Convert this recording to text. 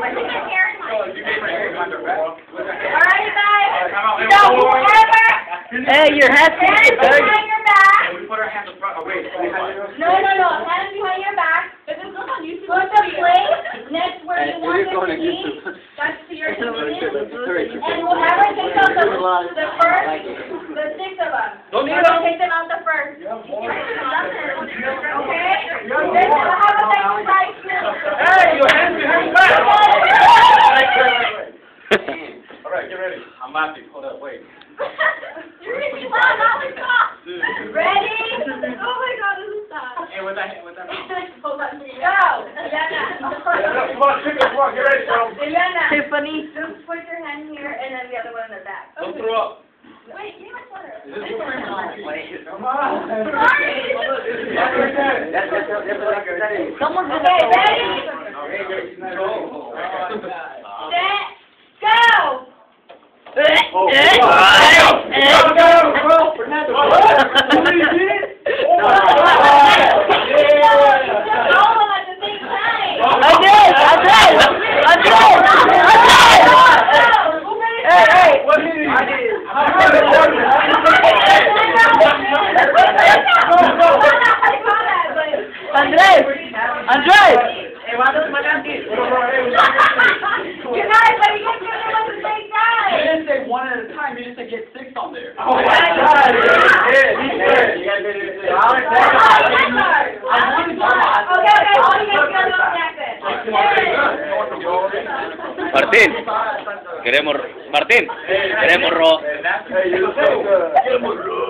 Alright, you guys. Come So whoever Hey, your hat's hands behind your back. We put our hands in front. Oh, wait. No, no, no. Hands behind your back. If this goes on YouTube, put the plate next where you want it to be. That's to your convenience. And whoever takes out the, the first, the six of us. Don't need Whoever them. takes them out the first. Okay? Then we'll have a exercise too. Hey, your hands behind your back. All right, get ready. I'm laughing. Hold up, wait. You're making loud, now we stop. Ready? Oh my god, this is sad. Hey, with that, with that. Hold on, go. Diana. Come on, chicken, come on, get ready, bro. Diana. Tiffany. Just put your hand here and then the other one in the back. Don't throw up. Wait, give me my sweater. Is this your favorite? Come on. Sorry. Someone's Okay, ready? Oh, Set, go! Oh, Go, go, go, Fernando. What did you do? Oh, my God. Yeah. All of them at the same time. I did! I did! I did! I did! Hey, hey! What did he do? I Andrés! Andrés! You guys, one at a time, you just said get six on there. Oh my God, he did, he did. You guys did it. Okay, okay, all you guys go to Jackson. Martín, queremos, Martín, queremos ro. Queremos ro.